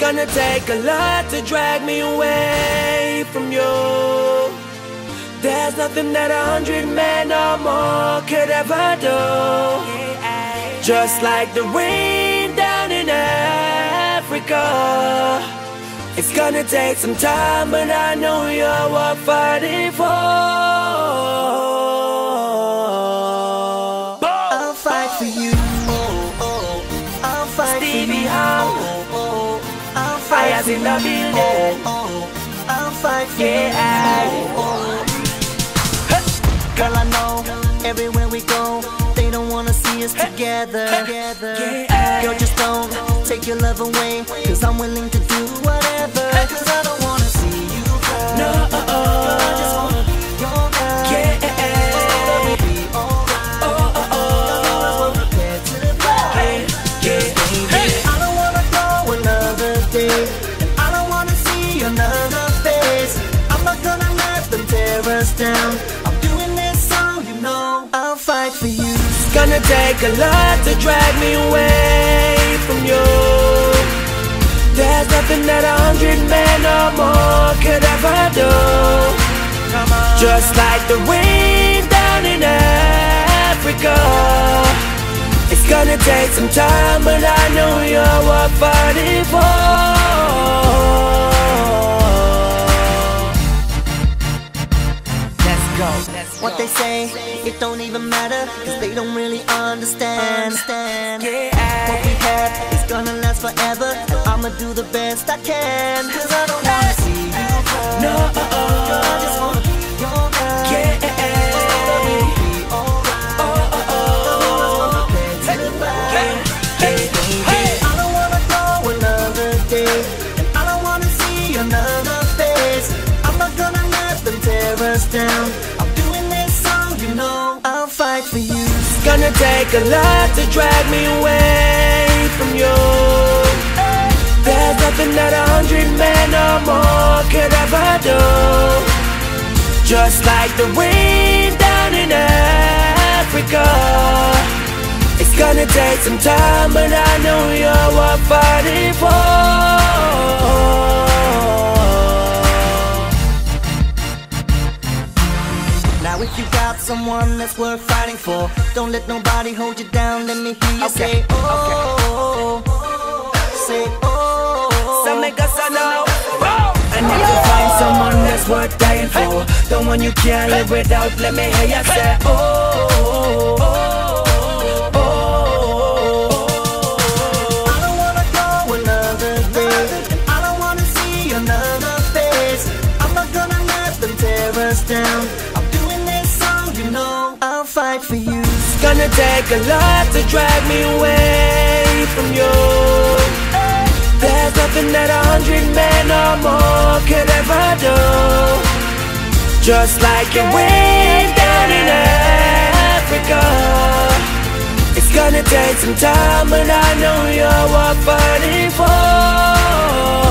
gonna take a lot to drag me away from you. There's nothing that a hundred men or more could ever do. Just like the rain down in Africa. It's gonna take some time, but I know you're worth fighting for. I'll fight for you. In the building. I'll fight for Yeah. you. Girl, I know everywhere we go, they don't wanna see us together. Yeah. Girl, just don't take your love away, cause I'm willing to do whatever. Cause I don't wanna see you cry. No, Girl, I just wanna be your guy. Yeah. Love will us down. I'm doing this so you know I'll fight for you. It's gonna take a lot to drag me away from you. There's nothing that a hundred men or more could ever do. Come on. Just like the wind down in Africa. It's gonna take some time, but I know you're worth fighting for. What they say, it don't even matter, cause they don't really understand. Yeah. What we have is gonna last forever. But I'ma do the best I can. Cause I don't wanna see you cry. No. Girl, I just wanna be your guy. Yeah. Love be alright. I'm prepared to fight. Baby, I don't wanna go another day. And I don't wanna see another face. I'm not gonna let them tear us down. It's gonna take a lot to drag me away from you. There's nothing that a hundred men or more could ever do. Just like the wind down in Africa. It's gonna take some time, but I Now if you got someone that's worth fighting for, don't let nobody hold you down. Let me hear you say oh, say oh. So make us know. And if you find someone that's worth dying for, the one you can't live without, let me hear you say, oh oh, oh, oh, oh, I don't wanna go another day. I don't wanna see another face. I'm not gonna let them tear us down. Fight for you. It's gonna take a lot to drag me away from you. There's nothing that a hundred men or more could ever do. Just like your rain down in Africa. It's gonna take some time, but I know you're worth fighting for.